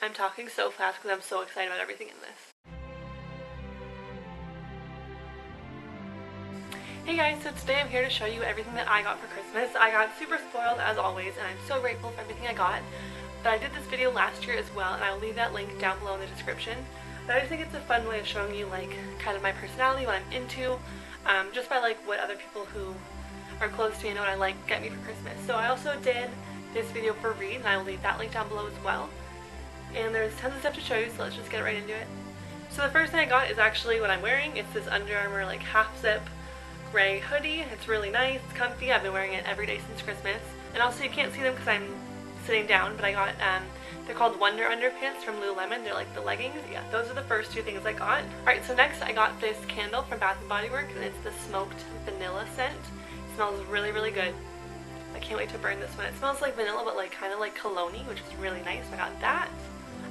I'm talking so fast because I'm so excited about everything in this. Hey guys, so today I'm here to show you everything that I got for Christmas. I got super spoiled as always and I'm so grateful for everything I got. But I did this video last year as well and I'll leave that link down below in the description. But I just think it's a fun way of showing you like kind of my personality, what I'm into, um, just by like what other people who are close to me and what I like get me for Christmas. So I also did this video for Reid and I will leave that link down below as well. And there's tons of stuff to show you so let's just get right into it. So the first thing I got is actually what I'm wearing. It's this Under Armour like half zip gray hoodie. It's really nice, it's comfy. I've been wearing it every day since Christmas. And also you can't see them because I'm sitting down, but I got, um, they're called Wonder Underpants from Lululemon. They're like the leggings. Yeah, those are the first two things I got. Alright, so next I got this candle from Bath & Body Works and it's the smoked vanilla scent. It smells really, really good. I can't wait to burn this one. It smells like vanilla but like kind of like cologne which is really nice. I got that.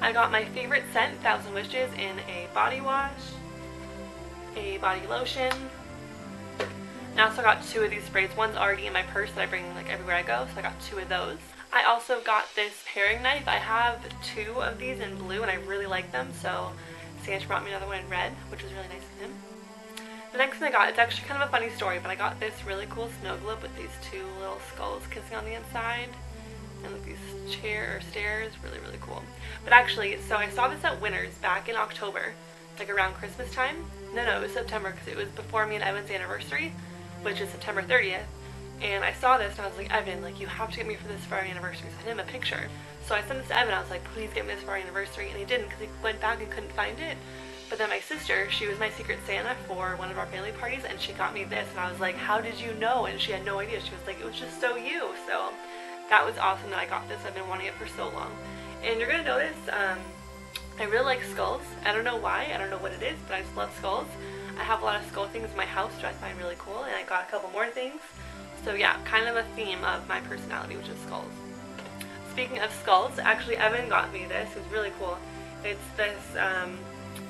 I got my favorite scent, Thousand Wishes, in a body wash, a body lotion, And I also got two of these sprays. One's already in my purse that I bring like everywhere I go, so I got two of those. I also got this paring knife. I have two of these in blue and I really like them, so Santa brought me another one in red, which was really nice of him. The next thing I got, it's actually kind of a funny story, but I got this really cool snow globe with these two little skulls kissing on the inside and with these chair stairs, really, really cool. But actually, so I saw this at Winners back in October, like around Christmas time. No, no, it was September because it was before me and Evan's anniversary which is September 30th, and I saw this and I was like, Evan, like you have to get me for this for our anniversary. Sent him a picture. So I sent this to Evan. I was like, please get me this for our anniversary, and he didn't because he went back and couldn't find it. But then my sister, she was my secret Santa for one of our family parties, and she got me this, and I was like, how did you know? And she had no idea. She was like, it was just so you. So that was awesome that I got this. I've been wanting it for so long. And you're gonna notice, um, I really like skulls. I don't know why. I don't know what it is, but I just love skulls. I have a lot of skull things in my house which I find really cool and I got a couple more things. So yeah, kind of a theme of my personality which is skulls. Speaking of skulls, actually Evan got me this. It's really cool. It's this, um,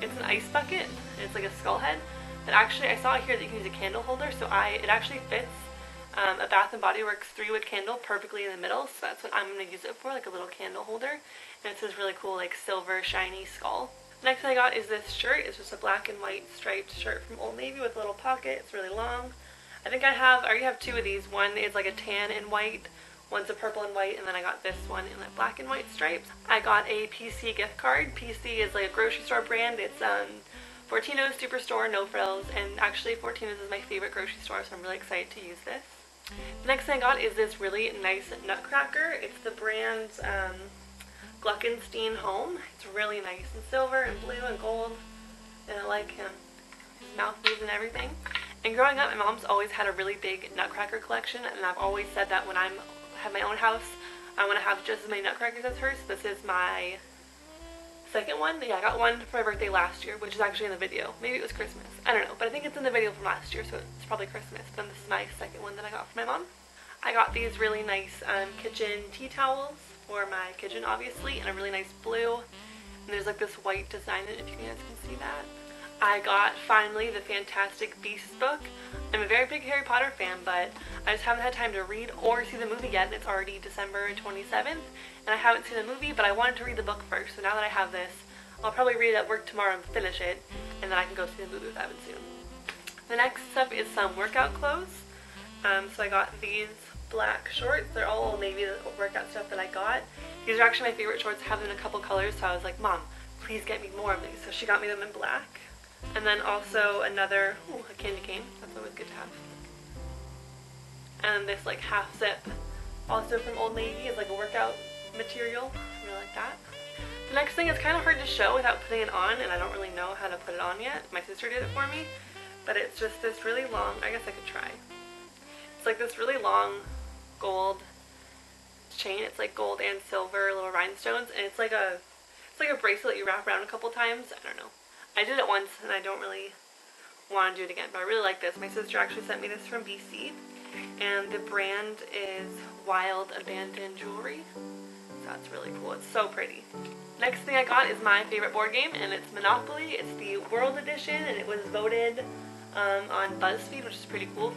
it's an ice bucket. It's like a skull head. But actually I saw here that you can use a candle holder so I, it actually fits um, a Bath & Body Works 3-wood candle perfectly in the middle. So that's what I'm going to use it for, like a little candle holder. And it's this really cool like silver shiny skull. Next thing I got is this shirt. It's just a black and white striped shirt from Old Navy with a little pocket. It's really long. I think I have, I already have two of these. One is like a tan and white, one's a purple and white, and then I got this one in like black and white stripes. I got a PC gift card. PC is like a grocery store brand. It's um, Fortino's Superstore, no frills, and actually Fortino's is my favorite grocery store, so I'm really excited to use this. The next thing I got is this really nice nutcracker. It's the brand's um, Gluckenstein Home. It's really nice and silver and blue and gold. And I like him. His mouth moves and everything. And growing up, my mom's always had a really big nutcracker collection. And I've always said that when I have my own house, I want to have just as many nutcrackers as hers. This is my second one. Yeah, I got one for my birthday last year, which is actually in the video. Maybe it was Christmas. I don't know. But I think it's in the video from last year, so it's probably Christmas. But this is my second one that I got for my mom. I got these really nice um, kitchen tea towels for my kitchen obviously in a really nice blue and there's like this white design in it if you guys can see that. I got finally the Fantastic Beasts book. I'm a very big Harry Potter fan but I just haven't had time to read or see the movie yet it's already December 27th and I haven't seen the movie but I wanted to read the book first so now that I have this I'll probably read it at work tomorrow and finish it and then I can go see the movie with Evan soon. The next stuff is some workout clothes. Um, so I got these black shorts. They're all Old Navy workout stuff that I got. These are actually my favorite shorts. I have them in a couple colors, so I was like, Mom, please get me more of these. So she got me them in black. And then also another, ooh, a candy cane. That's always good to have. And this like half zip, also from Old Navy, is like a workout material. I really like that. The next thing is kind of hard to show without putting it on, and I don't really know how to put it on yet. My sister did it for me. But it's just this really long, I guess I could try. It's like this really long gold chain. It's like gold and silver little rhinestones and it's like a it's like a bracelet you wrap around a couple times. I don't know. I did it once and I don't really want to do it again but I really like this. My sister actually sent me this from BC and the brand is Wild Abandoned Jewelry. So that's really cool. It's so pretty. Next thing I got is my favorite board game and it's Monopoly. It's the World Edition and it was voted um, on BuzzFeed which is pretty cool.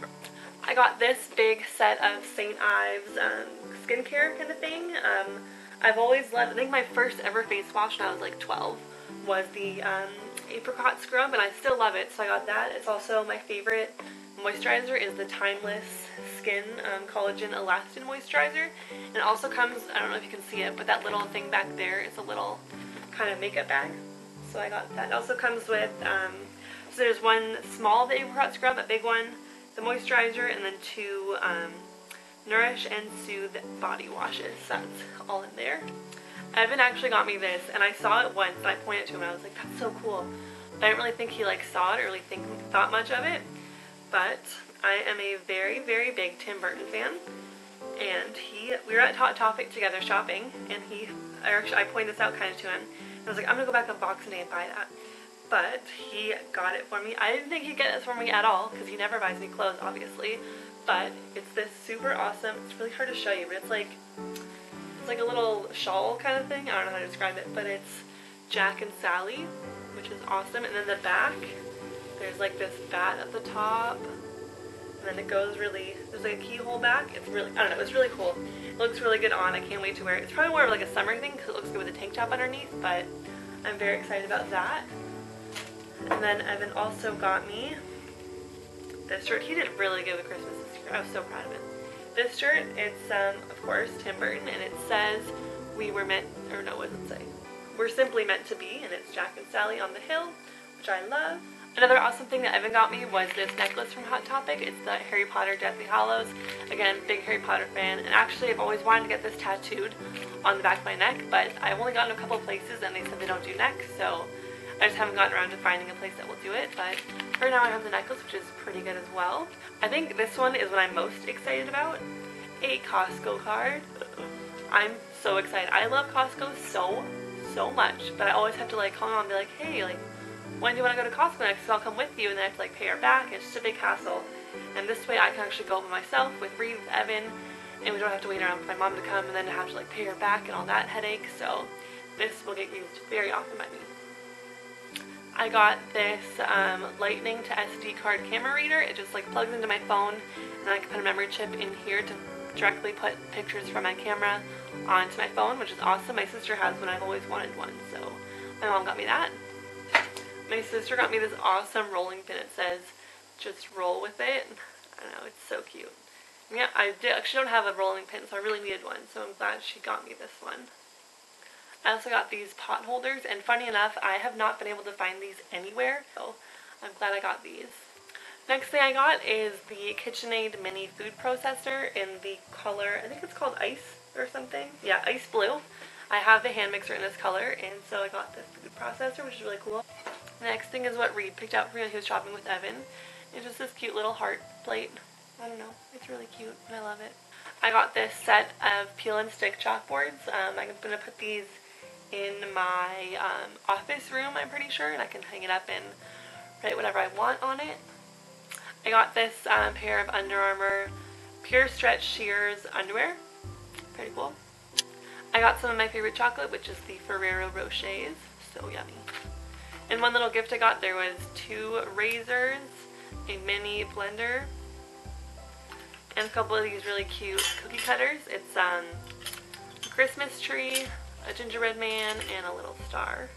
I got this big set of St. Ives um, skincare kind of thing. Um, I've always loved, I think my first ever face wash when I was like 12 was the um, apricot scrub and I still love it so I got that. It's also my favorite moisturizer is the Timeless Skin um, Collagen Elastin Moisturizer. And it also comes, I don't know if you can see it, but that little thing back there is a little kind of makeup bag. So I got that. It also comes with, um, so there's one small the apricot scrub, a big one, the moisturizer, and then two um, Nourish and Soothe body washes. That's all in there. Evan actually got me this, and I saw it once, and I pointed to him, and I was like, that's so cool. But I didn't really think he like saw it or really think thought much of it. But I am a very, very big Tim Burton fan. And he, we were at Hot Topic together shopping, and he, I actually, I pointed this out kind of to him. And I was like, I'm gonna go back on Boxing Day and buy that. But he got it for me. I didn't think he'd get this for me at all, because he never buys me clothes, obviously. But it's this super awesome, it's really hard to show you, but it's like, like a little shawl kind of thing. I don't know how to describe it, but it's Jack and Sally, which is awesome. And then the back, there's like this bat at the top. And then it goes really, there's like a keyhole back. It's really, I don't know, it's really cool. It looks really good on. I can't wait to wear it. It's probably more of like a summer thing because it looks good with a tank top underneath, but I'm very excited about that. And then Evan also got me this shirt. He did really good with Christmas this year. I was so proud of him. This shirt, it's, um, of course, Tim Burton, and it says, we were meant, or no, what does it say? We're simply meant to be, and it's Jack and Sally on the hill, which I love. Another awesome thing that Evan got me was this necklace from Hot Topic. It's the Harry Potter Deathly Hallows. Again, big Harry Potter fan. And actually, I've always wanted to get this tattooed on the back of my neck, but I've only gotten a couple places and they said they don't do necks, so I just haven't gotten around to finding a place that will do it. But for now, I have the necklace, which is pretty good as well. I think this one is what I'm most excited about. A Costco card. I'm so excited. I love Costco so, so much, but I always have to like call mom and be like, hey, like, when do you want to go to Costco next? So I'll come with you and then I have to like pay her back. It's just a big hassle. And this way I can actually go by myself with with Evan, and we don't have to wait around for my mom to come and then have to like pay her back and all that headache. So this will get used very often by me. I got this um, lightning to SD card camera reader. It just like plugs into my phone and I can put a memory chip in here to directly put pictures from my camera onto my phone, which is awesome. My sister has one. I've always wanted one, so my mom got me that. My sister got me this awesome rolling pin. It says, just roll with it. I know, it's so cute. Yeah, I did, actually don't have a rolling pin, so I really needed one, so I'm glad she got me this one. I also got these pot holders, and funny enough, I have not been able to find these anywhere, so I'm glad I got these. Next thing I got is the KitchenAid mini food processor in the color, I think it's called Ice or something. Yeah, Ice Blue. I have the hand mixer in this color, and so I got this food processor, which is really cool. The next thing is what Reid picked out for me when he was shopping with Evan. It's just this cute little heart plate. I don't know. It's really cute and I love it. I got this set of peel and stick chalkboards. Um, I'm going to put these in my um, office room, I'm pretty sure, and I can hang it up and write whatever I want on it. I got this um, pair of Under Armour Pure Stretch Sheers underwear. Pretty cool. I got some of my favorite chocolate, which is the Ferrero Rochers. So yummy. And one little gift I got there was two razors, a mini blender, and a couple of these really cute cookie cutters. It's um, a Christmas tree, a gingerbread man, and a little star.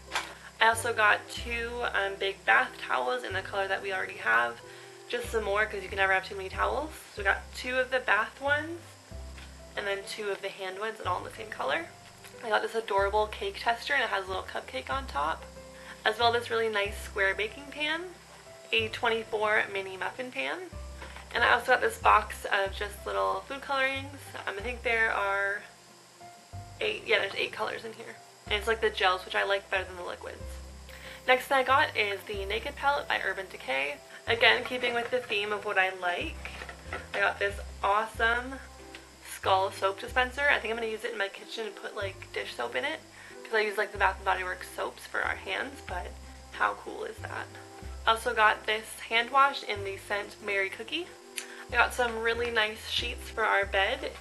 I also got two um, big bath towels in the color that we already have. Just some more because you can never have too many towels. So we got two of the bath ones and then two of the hand ones and all in the same color. I got this adorable cake tester and it has a little cupcake on top as well this really nice square baking pan, a 24 mini muffin pan, and I also got this box of just little food colorings. Um, I think there are eight, yeah there's eight colors in here. And it's like the gels, which I like better than the liquids. Next thing I got is the Naked Palette by Urban Decay. Again, keeping with the theme of what I like, I got this awesome skull soap dispenser. I think I'm going to use it in my kitchen and put like dish soap in it because I use like the Bath & Body Works soaps for our hands, but how cool is that? Also got this hand wash in the scent Merry Cookie. I got some really nice sheets for our bed.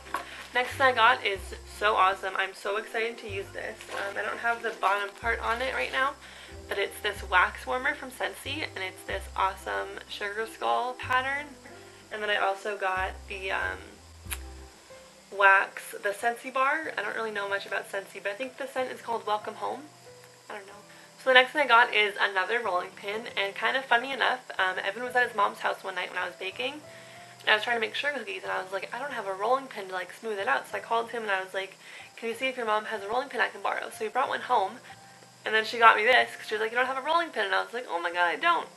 Next thing I got is so awesome. I'm so excited to use this. Um, I don't have the bottom part on it right now, but it's this wax warmer from Scentsy, and it's this awesome sugar skull pattern. And then I also got the um, wax the Scentsy bar. I don't really know much about Scentsy, but I think the scent is called Welcome Home. I don't know. So the next thing I got is another rolling pin, and kind of funny enough, um, Evan was at his mom's house one night when I was baking, and I was trying to make sugar cookies, and I was like, I don't have a rolling pin to like smooth it out, so I called him and I was like, can you see if your mom has a rolling pin I can borrow? So he brought one home, and then she got me this, because she was like, you don't have a rolling pin, and I was like, oh my god, I don't.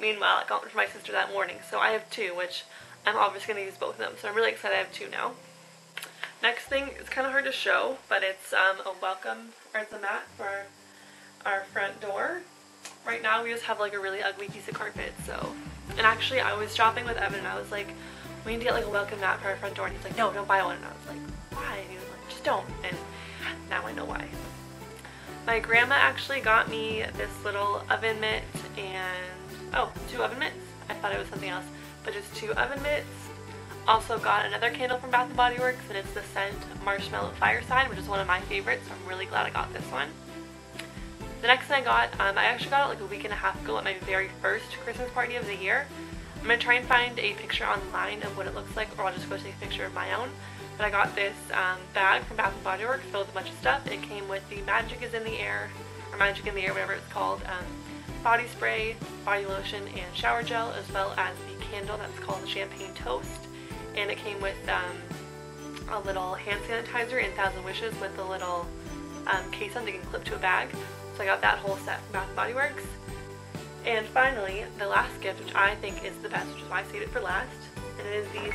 Meanwhile, I got one for my sister that morning, so I have two, which I'm obviously going to use both of them, so I'm really excited I have two now. Next thing, it's kind of hard to show, but it's um, a welcome, or it's a mat for our front door. Right now we just have like a really ugly piece of carpet, so. And actually I was shopping with Evan and I was like, we need to get like a welcome mat for our front door. And he's like, no, don't buy one. And I was like, why? And he was like, just don't. And now I know why. My grandma actually got me this little oven mitt and, oh, two oven mitts. I thought it was something else, but just two oven mitts. Also got another candle from Bath & Body Works and it's the scent Marshmallow Fireside, which is one of my favorites, so I'm really glad I got this one. The next thing I got, um, I actually got it like a week and a half ago at my very first Christmas party of the year. I'm going to try and find a picture online of what it looks like or I'll just go take a picture of my own. But I got this um, bag from Bath & Body Works filled with a bunch of stuff. It came with the Magic is in the Air, or Magic in the Air, whatever it's called, um, body spray, body lotion, and shower gel, as well as the candle that's called Champagne Toast. And it came with um, a little hand sanitizer in Thousand Wishes with a little um, case on that you can clip to a bag. So I got that whole set from Bath & Body Works. And finally, the last gift, which I think is the best, which is why I saved it for last, and it is these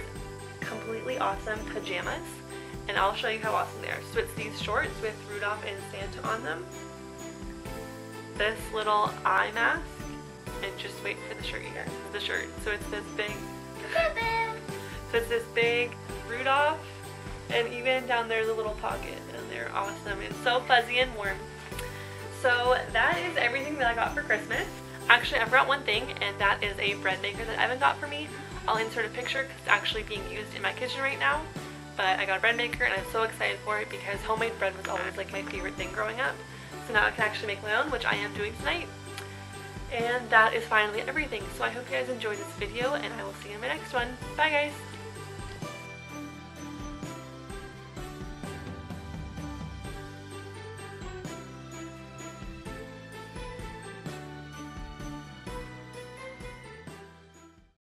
completely awesome pajamas. And I'll show you how awesome they are. So it's these shorts with Rudolph and Santa on them. This little eye mask. And just wait for the shirt, guys. The shirt. So it's this big... so it's this big Rudolph. And even down there's a little pocket. And they're awesome. It's so fuzzy and warm. So that is everything that I got for Christmas. Actually, I forgot one thing, and that is a bread maker that Evan got for me. I'll insert a picture because it's actually being used in my kitchen right now. But I got a bread maker, and I'm so excited for it because homemade bread was always like my favorite thing growing up. So now I can actually make my own, which I am doing tonight. And that is finally everything. So I hope you guys enjoyed this video, and I will see you in my next one. Bye guys!